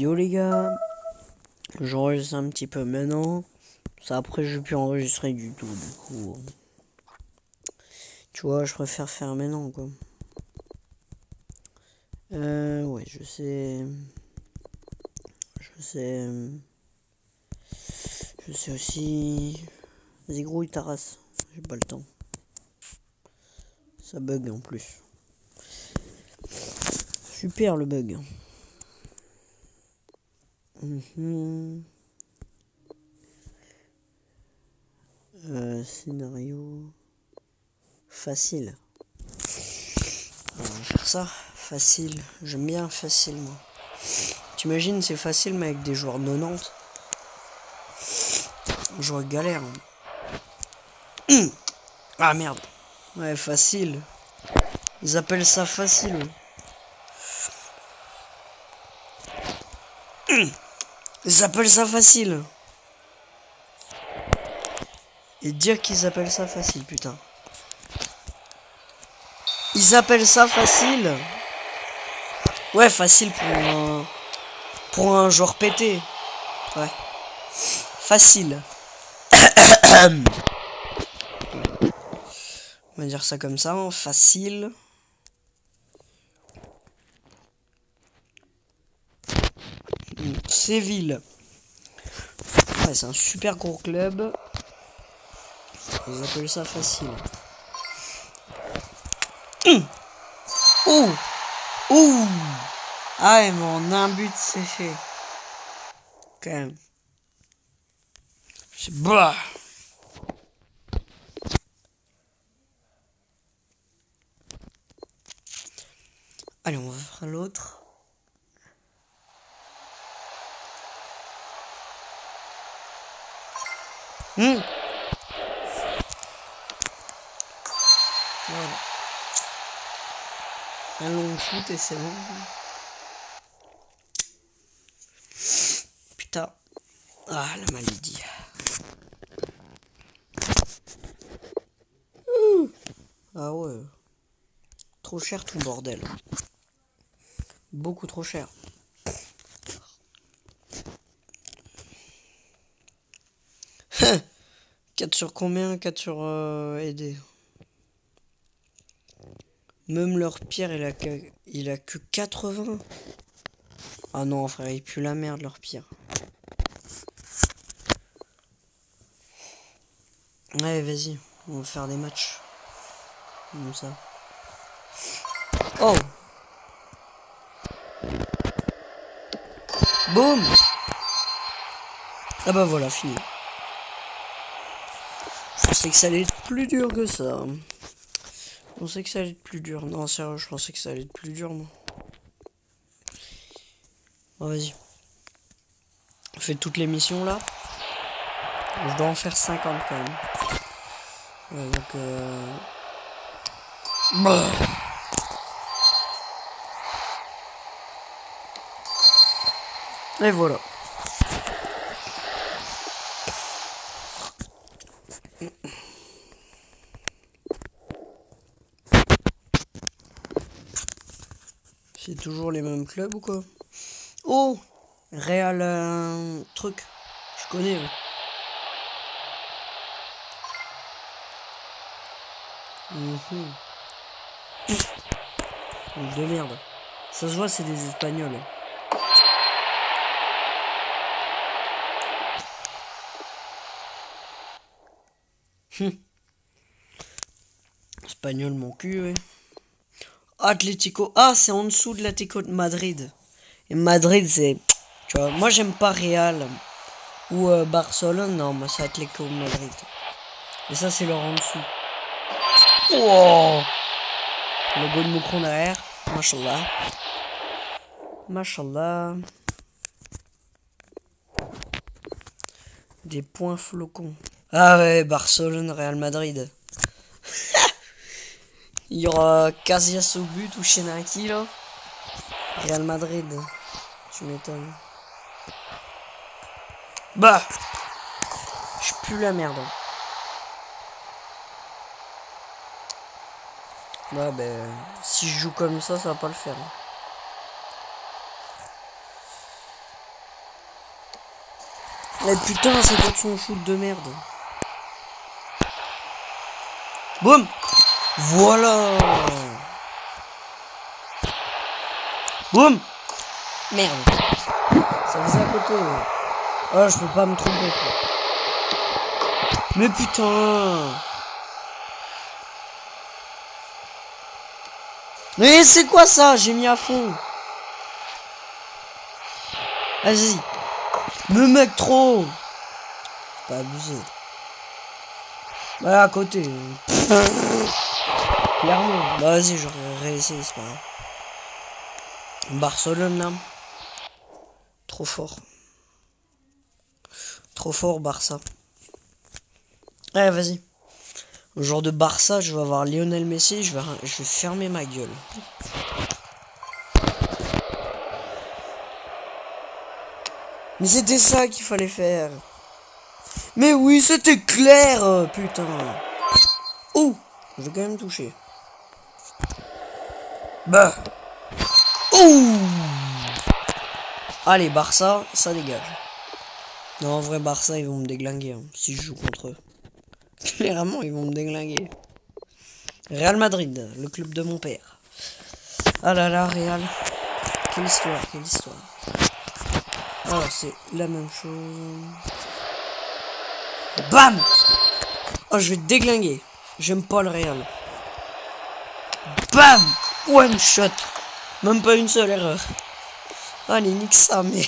Les gars, j'enregistre un petit peu maintenant. Ça après je vais plus enregistrer du tout du coup. Tu vois, je préfère faire maintenant quoi. Euh ouais, je sais. Je sais. Je sais aussi. Vas-y. J'ai pas le temps. Ça bug en plus. Super le bug. Mhm. Euh, scénario facile. On va faire ça. Facile. J'aime bien facile moi. T'imagines c'est facile mais avec des joueurs 90. Joueurs galère. Hein. Ah merde. Ouais facile. Ils appellent ça facile. Ils appellent ça facile. Et dire qu'ils appellent ça facile, putain. Ils appellent ça facile. Ouais, facile pour un... Pour un joueur pété. Ouais. Facile. On va dire ça comme ça, hein. facile. C'est un super gros club. Ils appellent ça facile. Ouh Ouh Ouh Ah ouais, mon un but c'est fait. Quand même. C'est Allez, on va faire l'autre. Mmh. Voilà. Un long shoot et c'est bon. Putain. Ah, la maladie. Ah ouais. Trop cher tout bordel. Beaucoup trop cher. 4 sur combien? 4 sur euh, aider. Même leur pierre, il a, que, il a que 80. Ah non, frère, il pue la merde, leur pierre. Allez, vas-y, on va faire des matchs. Comme ça. Oh Boum Ah bah voilà, fini. Pensais que ça allait être plus dur que ça. Je pensais que ça allait être plus dur. Non, sérieux, je pensais que ça allait être plus dur, moi. Bon, vas-y. On fait toutes les missions, là. Je dois en faire 50, quand même. Donc, euh... Bah. Et voilà. C'est toujours les mêmes clubs ou quoi? Oh Real euh, truc. Je connais. Mhm. De merde. Ça se voit, c'est des Espagnols. Hum. Espagnol, mon cul, ouais. Atlético. Ah, c'est en dessous de l'Atlético de Madrid. Et Madrid, c'est. Tu vois, moi, j'aime pas Real. Ou euh, Barcelone. Non, moi, c'est Atlético Madrid. Et ça, c'est leur en dessous. Wow Le go de Moucron derrière. Mashallah. Mashallah. Des points flocons. Ah ouais, Barcelone, Real Madrid. Il y aura Casillas au but ou Chenaki là. Real Madrid. Tu m'étonnes. Bah Je pue la merde. Bah ben si je joue comme ça, ça va pas le faire. Mais putain, c'est quoi son shoot de merde? Boum Voilà Boum Merde. Ça faisait à côté. Oh, je peux pas me tromper. Mais putain Mais c'est quoi ça? J'ai mis à fond. Vas-y. Me mec trop. Pas abusé. Bah à côté. Clairement. Bah vas-y, j'aurais réessayé, c'est pas grave. Barcelone là. Trop fort. Trop fort Barça. Allez, vas-y. Au genre de Barça, je vais avoir Lionel Messi, je vais, je vais fermer ma gueule. Mais c'était ça qu'il fallait faire. Mais oui, c'était clair, putain. Oh, j'ai quand même touché. Bah. Ouh Allez, Barça, ça dégage. Non, en vrai, Barça, ils vont me déglinguer hein, si je joue contre eux. Clairement, ils vont me déglinguer. Real Madrid, le club de mon père. Ah là là, Real. Quelle histoire, quelle histoire. Alors, ah, c'est la même chose. BAM Oh, je vais déglinguer. J'aime pas le Real. BAM One shot même pas une seule erreur. Allez, nique ça, mais...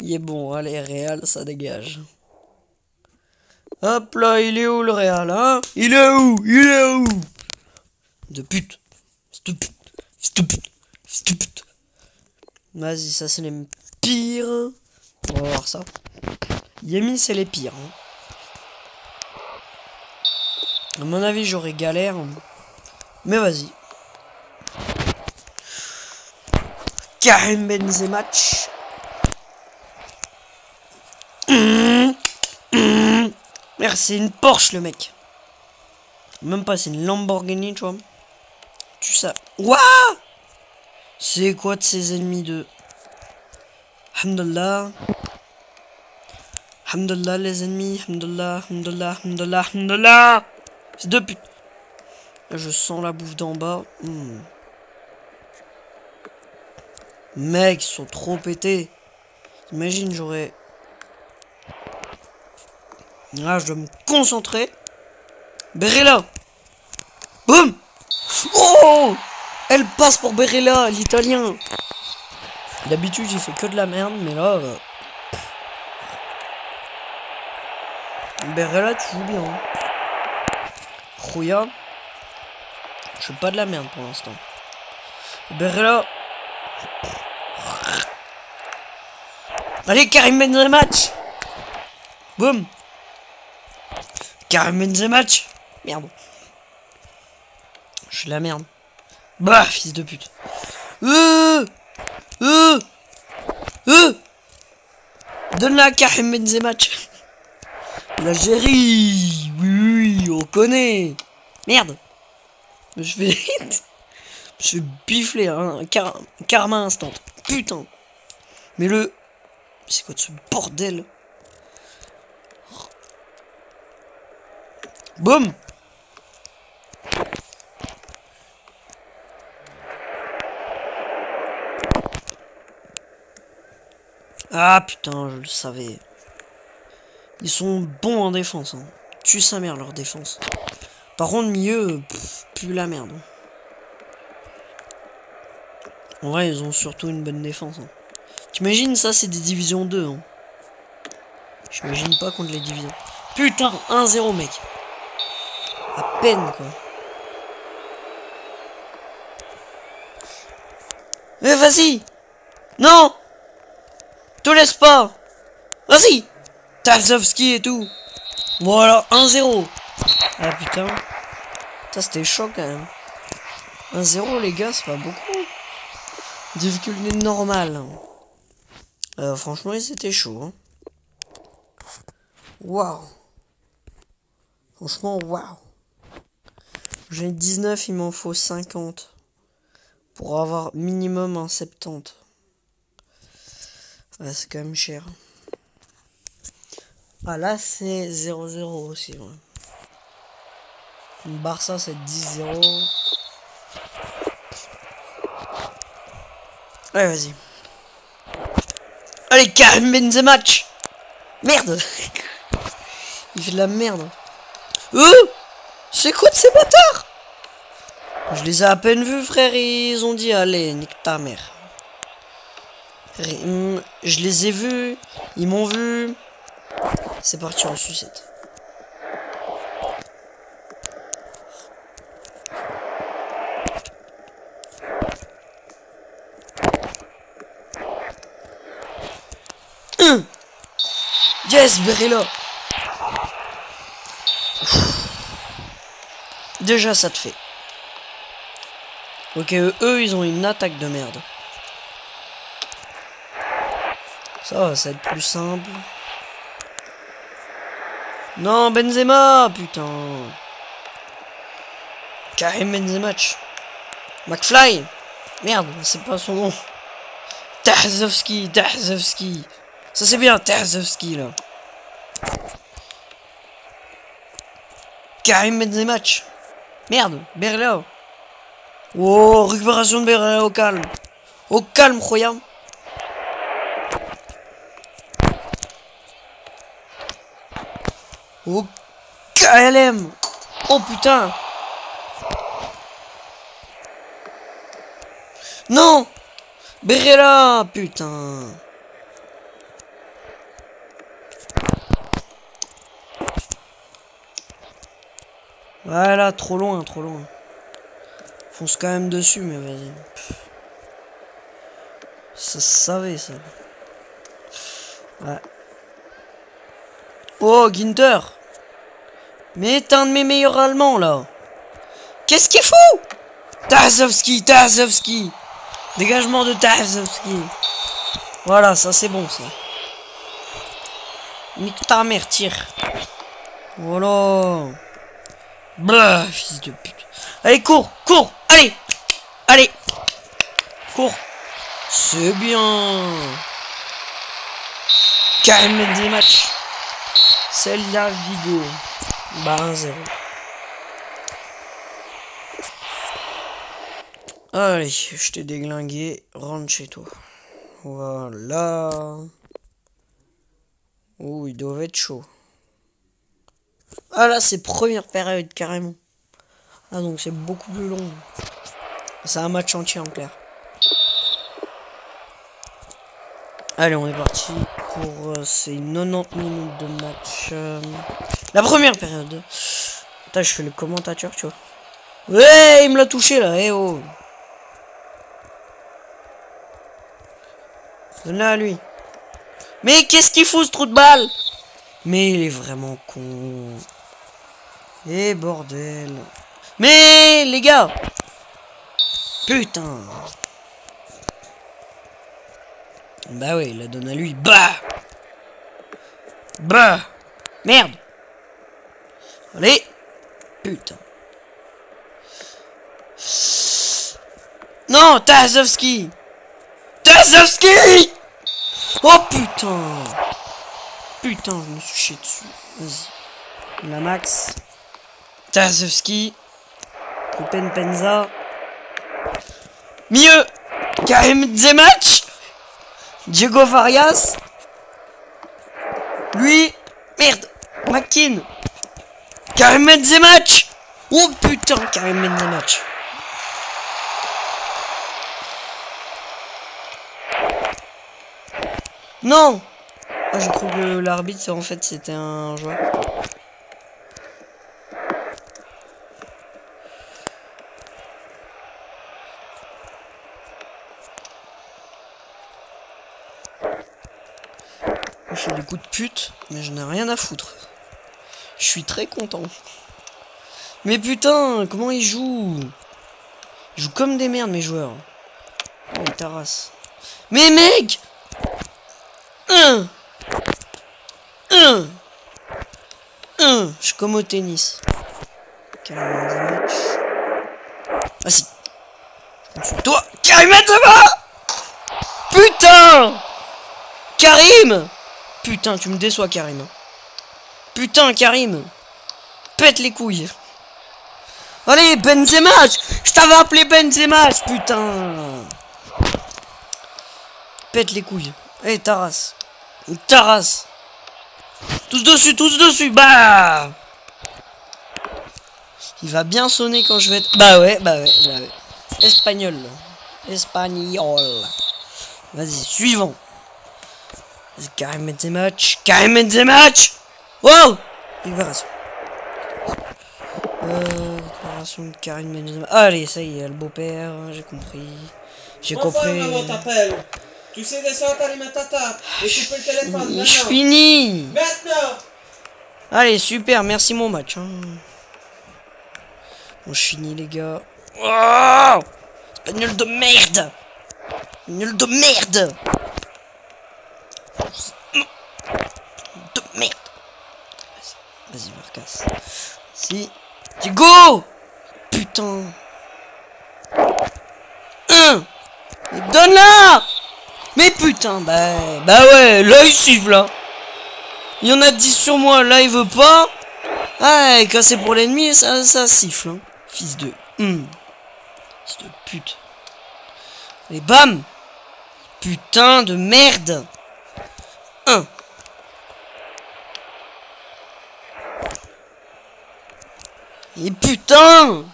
il est bon, allez, Réal, ça dégage. Hop là, il est où le Réal, hein? Il est où? Il est où? De pute. De pute. De pute. De pute. Vas-y, ça c'est les pires. On va voir ça. Yemi, c'est les pires. Hein. À mon avis, j'aurais galère. Mais vas-y. Karim Benzema. Merci, une Porsche le mec. Même pas, c'est une Lamborghini, tu vois. Tu sais. Waouh C'est quoi de ces ennemis de. Alhamdulillah. Alhamdulillah les ennemis. Alhamdulillah, Alhamdulillah, Alhamdulillah, Alhamdulillah. C'est deux putes. Je sens la bouffe d'en bas. Hmm. Mec, ils sont trop pétés. Imagine, j'aurais... Là, je dois me concentrer. Berella Boum Oh Elle passe pour Berella, l'italien D'habitude, j'ai fait que de la merde, mais là... Euh... Berella, tu joues bien. Rouya. Je fais pas de la merde pour l'instant. Berella... Allez, Karim the match Boum Karim the match Merde. Je suis la merde. Bah, fils de pute. Euh Euh Euh Donne-la Karim match L'Algérie Oui, on connaît Merde Je vais... Je vais bifler, hein. karma instant. Putain Mais le... C'est quoi ce bordel Boum Ah putain, je le savais. Ils sont bons en défense. Hein. Tu sa mère leur défense. Par contre, milieu, plus la merde. En vrai, ils ont surtout une bonne défense. Hein. T'imagines ça, c'est des divisions 2. Hein. J'imagine pas contre les divisions. Putain, 1-0 mec. À peine quoi. Mais vas-y Non Te laisse pas Vas-y Tazovski et tout Voilà, 1-0 Ah putain. Ça c'était chaud quand même. 1-0 les gars, c'est pas beaucoup. Difficulté normale. Euh, franchement, ils étaient chauds. Hein. Waouh. Franchement, waouh. J'ai 19, il m'en faut 50. Pour avoir minimum un 70. c'est quand même cher. Ah là, c'est 0-0 aussi. Ouais. Barça, c'est 10-0. Allez, vas-y. Allez, Karim Benzema Merde Il fait de la merde. Euh C'est quoi de ces bâtards? Je les ai à peine vus, frère, ils ont dit, allez, nique ta mère. Je les ai vus, ils m'ont vu. C'est parti en sucette. Déjà, ça te fait. Ok, eux, ils ont une attaque de merde. Ça va, ça être plus simple. Non, Benzema, putain. Karim Benzema. McFly. Merde, c'est pas son nom. Tahzovski, Tahzovski. Ça c'est bien, Tahzovski là. Karim Benzema. Merde, Berlao. Oh, récupération de Berlao au calme. Au calme, croyant. Oh, KLM Oh putain Non Berella Putain Voilà, trop loin, trop loin. Fonce quand même dessus, mais vas-y. Ça savait, ça. Ouais. Oh, Ginter Mais t'es un de mes meilleurs Allemands, là Qu'est-ce qu'il fout? Tazowski, Tazowski Dégagement de Tazowski Voilà, ça c'est bon, ça. Nique ta mère, tire. Voilà. Bah, fils de pute. Allez, cours, cours, allez Allez Cours C'est bien Calme des matchs celle-là, Vigo. Bah, 1-0. Allez, je t'ai déglingué. Rentre chez toi. Voilà. Oh, il doit être chaud. Ah là, c'est première période, carrément. Ah, donc c'est beaucoup plus long. C'est un match entier en clair. Allez, on est parti pour euh, ces 90 minutes de match. Euh, la première période. Attends, je fais le commentateur, tu vois. Ouais, il me l'a touché là, eh oh. Donne-la à lui. Mais qu'est-ce qu'il fout ce trou de balle? Mais il est vraiment con. Eh bordel. Mais les gars Putain Bah oui, il la donne à lui. Bah Bah Merde Allez Putain. Non, Tazowski Tazowski Oh putain Putain, je me suis chié dessus. Vas-y. La max. Tazowski. Rupen Penza. Mieux Karim Zematch Diego Farias. Lui. Merde. Makin. Karim Benzema. Oh putain, Karim Benzema. Non ah, Je trouve que l'arbitre, en fait, c'était un joueur. Je fais des coups de pute, mais je n'ai rien à foutre. Je suis très content. Mais putain, comment ils jouent Ils jouent comme des merdes, mes joueurs. Oh, ils Mais mec! Un! Un! Un! Je suis comme au tennis. Carrément des matchs. Ah Toi Karim Putain! Karim Putain, tu me déçois, Karim. Putain, Karim. Pète les couilles. Allez, Benzema Je t'avais appelé Benzema, putain Pète les couilles. Allez, Taras. Taras. Tous dessus, tous dessus. Bah Il va bien sonner quand je vais être... Bah ouais, bah ouais, bah ouais. Espagnol. Espagnol. Vas-y, suivant. Karim Benzema. Karim Benzema Wow Libération. Euh, déclaration de Karim Benzema. Allez, ça y est, le beau-père, j'ai compris. J'ai compris. Tu sais descendre le téléphone Je finis Maintenant Allez, super, merci mon match. Hein. Bon, je finis les gars. Oh Espagnol de merde Nul de merde De merde Vas-y, Marcas. Si. Tu go Putain. Un Donne-la Mais putain, bah, bah ouais, là il siffle là. Il y en a 10 sur moi, là il veut pas. Ah, quand c'est pour l'ennemi, ça, ça siffle. Hein. Fils de... Hum. Fils de pute. Et bam Putain de merde Et putain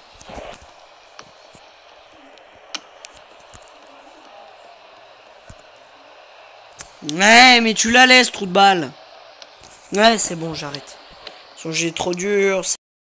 Ouais, mais tu la laisses, trou de balle. Ouais, c'est bon, j'arrête. J'ai trop dur.